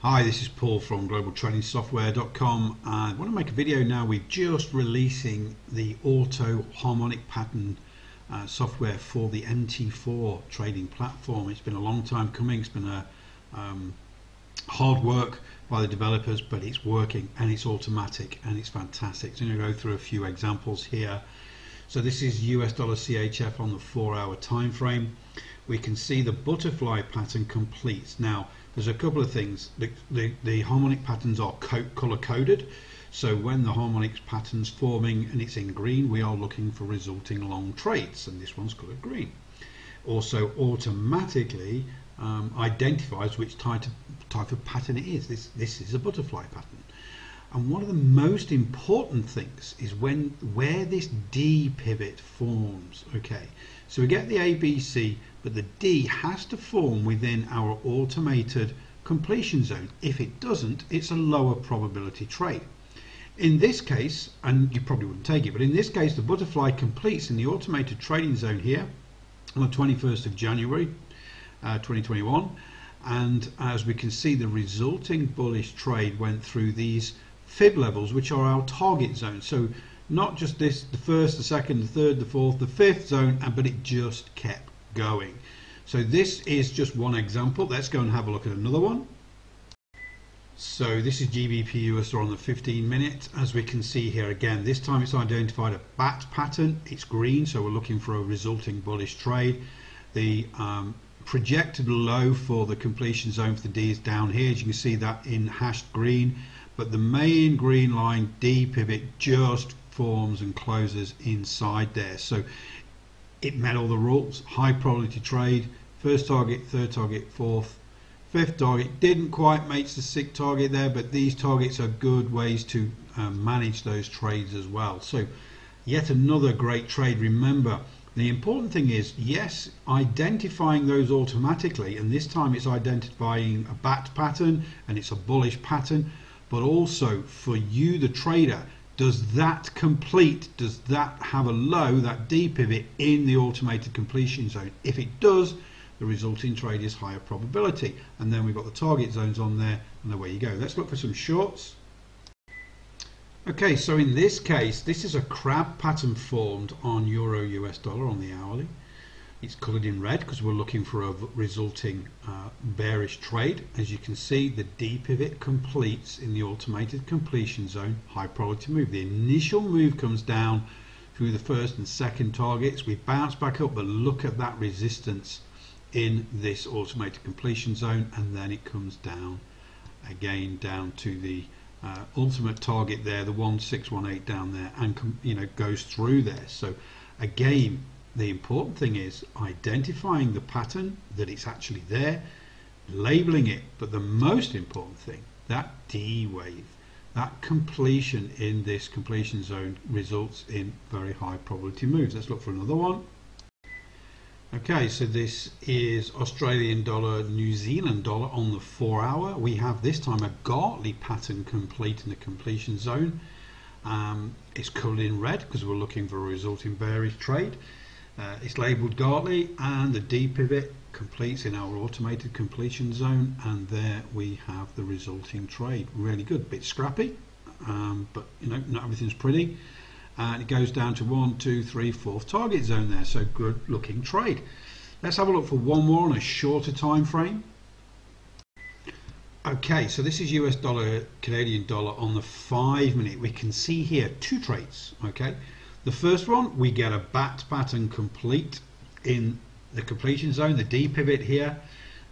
Hi, this is Paul from globaltradingsoftware.com and I want to make a video now. We're just releasing the auto harmonic pattern uh, software for the MT4 trading platform. It's been a long time coming. It's been a um, hard work by the developers, but it's working and it's automatic and it's fantastic. So I'm going to go through a few examples here. So this is US dollar CHF on the four hour time frame. We can see the butterfly pattern completes. Now, there's a couple of things. The, the, the harmonic patterns are co color coded. So when the harmonics pattern's forming and it's in green, we are looking for resulting long trades, and this one's colored green. Also automatically um, identifies which type of, type of pattern it is. This, this is a butterfly pattern. And one of the most important things is when where this D pivot forms. Okay, so we get the ABC, but the D has to form within our automated completion zone. If it doesn't, it's a lower probability trade. In this case, and you probably wouldn't take it, but in this case, the butterfly completes in the automated trading zone here on the 21st of January uh, 2021. And as we can see, the resulting bullish trade went through these fib levels, which are our target zone. So not just this, the first, the second, the third, the fourth, the fifth zone, and but it just kept going. So this is just one example. Let's go and have a look at another one. So this is GBP USD on the 15 minute. As we can see here again, this time it's identified a bat pattern. It's green, so we're looking for a resulting bullish trade. The um, projected low for the completion zone for the D is down here. As you can see that in hashed green but the main green line D pivot just forms and closes inside there. So it met all the rules. High probability trade first target third target fourth. Fifth target didn't quite make the sixth target there but these targets are good ways to um, manage those trades as well. So yet another great trade. Remember the important thing is yes identifying those automatically and this time it's identifying a bat pattern and it's a bullish pattern but also for you the trader does that complete does that have a low that D pivot in the automated completion zone? If it does the resulting trade is higher probability. And then we've got the target zones on there and away you go. Let's look for some shorts. Okay so in this case this is a crab pattern formed on euro US dollar on the hourly it's colored in red because we're looking for a resulting uh, bearish trade. As you can see, the D pivot completes in the automated completion zone, high probability move. The initial move comes down through the first and second targets. We bounce back up, but look at that resistance in this automated completion zone, and then it comes down again down to the uh, ultimate target there, the 1618 down there, and you know goes through there. So again, the important thing is identifying the pattern that it's actually there, labeling it, but the most important thing, that D wave, that completion in this completion zone results in very high probability moves. Let's look for another one. Okay, so this is Australian dollar, New Zealand dollar on the four hour. We have this time a Gartley pattern complete in the completion zone. Um, it's colored in red because we're looking for a resulting bearish trade. Uh, it's labelled Gartley and the D pivot completes in our automated completion zone and there we have the resulting trade. Really good, bit scrappy, um, but you know not everything's pretty. And it goes down to one, two, three, fourth target zone there, so good looking trade. Let's have a look for one more on a shorter time frame. Okay, so this is US dollar, Canadian dollar on the five minute. We can see here two trades, okay? The first one, we get a bat pattern complete in the completion zone, the D pivot here.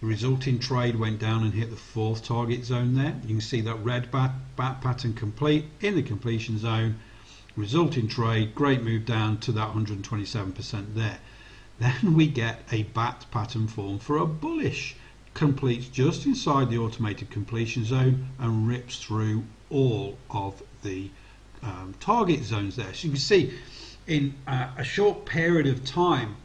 The resulting trade went down and hit the fourth target zone there. You can see that red bat, bat pattern complete in the completion zone. Resulting trade, great move down to that 127% there. Then we get a bat pattern form for a bullish. Completes just inside the automated completion zone and rips through all of the um, target zones there. So you can see in uh, a short period of time,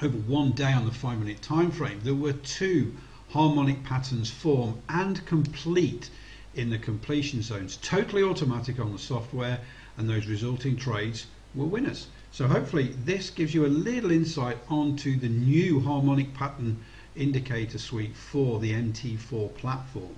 over one day on the five minute time frame, there were two harmonic patterns form and complete in the completion zones, totally automatic on the software, and those resulting trades were winners. So hopefully this gives you a little insight onto the new harmonic pattern indicator suite for the MT4 platform.